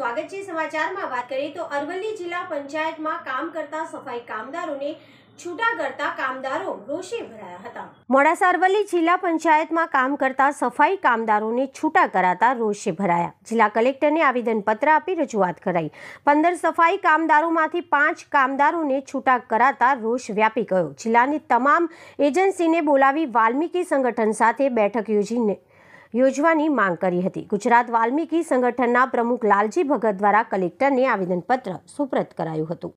સમાચારમાં. વાત કરીએ તો અરવલ્લી જિલ્લા પંચાયતમાં કામ કરતા સફાઈ કામદારોને છૂટા કરતા કામદારો રોષે ભરાયા હતા. મોડાસા અરવલ્લી જિલ્લા પંચાયતમાં કામ કરતા સફાઈ કામદારોને છૂટા કરાતા રોષે ભરાયા. જિલ્લા કલેક્ટરને આવેદનપત્ર આપી રજૂઆત કરાઈ. પંદર સફાઈ કામદારોમાંથી પાંચ કામદારોને છૂટા કરાતા રોષ વ્યાપી ગયો. જિલ્લાની તમામ એજન્સીને બોલાવી વાલ્મીકી સંગઠન સાથે બેઠક યોજીને યોજવાની માંગ કરી હતી. ગુજરાત વાલ્મીકી સંગઠનના પ્રમુખ લાલજી ભગત દ્વારા કલેક્ટરને આવેદનપત્ર સુપ્રત કરાયું હતું.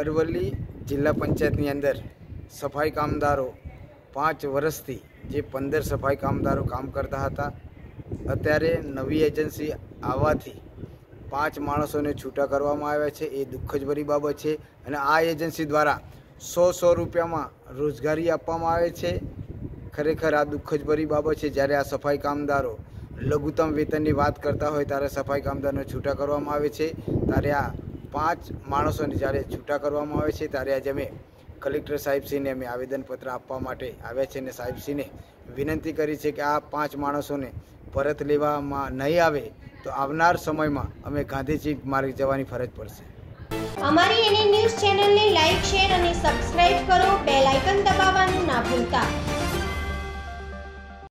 અરવલ્લી જિલ્લા પંચાયતની અંદર સફાઈ કામદારો પાંચ વર્ષથી જે પંદર સફાઈ કામદારો કામ કરતા હતા, અત્યારે નવી એજન્સી આવવાથી પાંચ માણસોને છૂટા કરવામાં આવ્યા છે. એ દુઃખ જ ભરી બાબત છે અને આ એજન્સી દ્વારા સો સો રૂપિયામાં રોજગારી આપવામાં આવે છે. ખરેખર આ દુઃખ જ ભરી બાબત છે. જ્યારે આ સફાઈ કામદારો લઘુત્તમ વેતનની વાત કરતા હોય, ત્યારે સફાઈ કામદારોને છૂટા કરવામાં આવે છે. ત્યારે આ પાંચ માણસોને જ્યારે છૂટા કરવામાં આવે છે, ત્યારે આજે અમે કલેક્ટર સાહેબશ્રીને અમે આવેદનપત્ર આપવા માટે આવ્યા છે અને સાહેબશ્રીને વિનંતી કરી છે કે આ પાંચ માણસોને પરત લેવામાં નહીં આવે, તો આવનાર સમયમાં અમે ગાંધીજી માર્ગ જવાની ફરજ પડશે. અમારી એની ન્યૂઝ ચેનલને લાઈક, શેર અને સબસ્ક્રાઇબ કરો. બેલ આઇકન દબાવવાનું ના ભૂલતા.